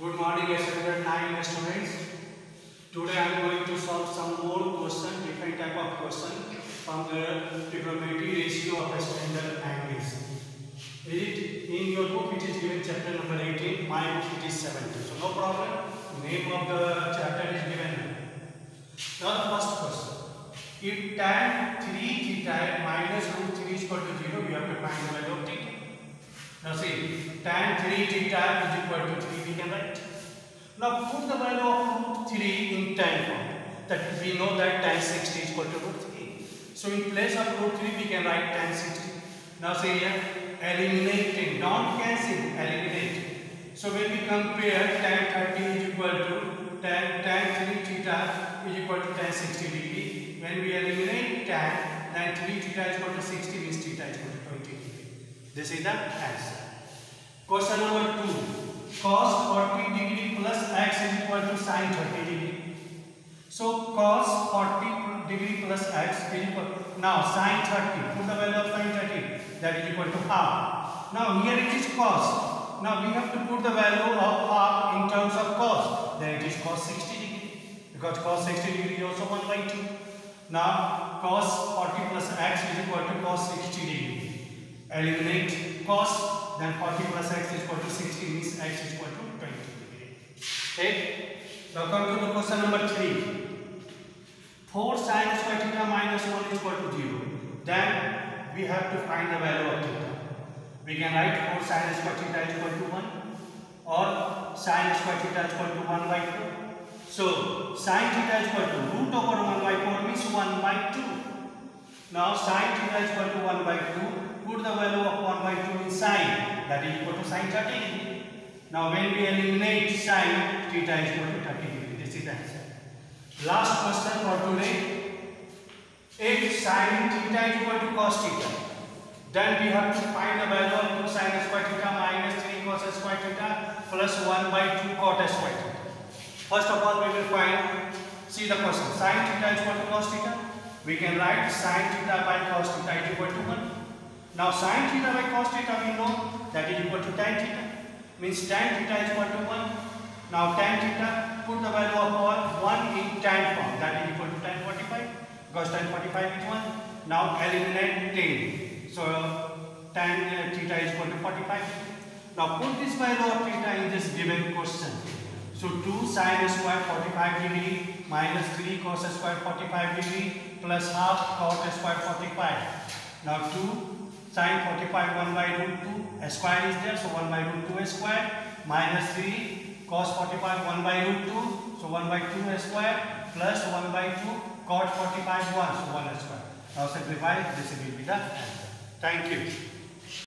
Good morning, student 9 students. Today I am going to solve some more question, different type of question from the trigonometry ratio of standard angles. It in your book? It is given chapter number 18. My book it is 17. So no problem. Name of the chapter is given. The first question. If tan 3 theta minus root 3 is equal to 0, you have to find the value of theta. Now see, tan 3 theta is equal to 3, can. Now put the value of root 3 in tan form. That we know that tan 60 is equal to root 3. So in place of root 3, we can write tan 60. Now say here, eliminating, don't cancel, eliminate. So when we compare tan 30 is equal to tan, tan 3 theta is equal to tan 60 degree. When we eliminate tan, then 3 theta is equal to 60 means theta is equal to 20 degree. This is the answer. Question number 2. Cos is equal to sin 30 degree. So cos 40 degree plus x is equal now sin 30. Put the value of sin 30 that is equal to half. Now here it is cos. Now we have to put the value of half in terms of cos. Then it is cos 60 degree because cos 60 degree is also 1 by 2. Now cos 40 plus x is equal to cos 60 degree. Eliminate cos, then 40 plus x is equal to 60 means x is equal to 20 degree. Okay. Now come to the question number 3. 4 sin square theta minus 1 is equal to 0. Then we have to find the value of theta. We can write 4 sin square theta is equal to 1 or sin square theta is equal to 1 by 4. So sin theta is equal to root over 1 by 4 means 1 by 2. Now sin theta is equal to 1 by 2. Put the value of 1 by 2 in sin. That is equal to sin 30 degree. Now when we eliminate sine, theta is equal to 30 degree. This is the answer. Last question for today. If sine theta is equal to cos theta, then we have to find the value of 2 sin square theta minus 3 cos square theta plus 1 by 2 cot square theta. First of all, we will find, see the question, Sine theta is equal to cos theta. We can write sine theta by cos theta is equal to 1. Now sine theta by cos theta we know that is equal to tan theta. Means tan theta is equal to 1. Now tan theta, put the value of 1 in tan form that is equal to tan 45 because tan 45 is 1. Now eliminate tan. So tan uh, theta is equal to 45. Now put this value of theta in this given question. So 2 sin square 45 degree minus 3 cos square 45 degree plus half cot square 45. Now 2 sin 45 1 by root 2 square is there so 1 by root 2 square. Minus 3 cos 45 1 by root 2 so 1 by 2 square. Plus 1 by 2 cot 45 1 so 1 a square. Now simplify. This will be the answer. Thank you.